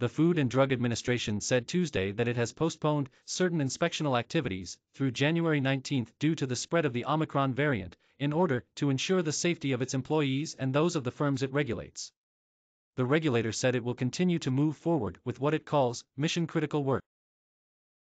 the Food and Drug Administration said Tuesday that it has postponed certain inspectional activities through January 19 due to the spread of the Omicron variant, in order to ensure the safety of its employees and those of the firms it regulates. The regulator said it will continue to move forward with what it calls mission critical work.